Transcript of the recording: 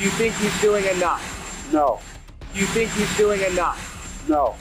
Do you think he's doing enough? No. Do you think he's doing enough? No.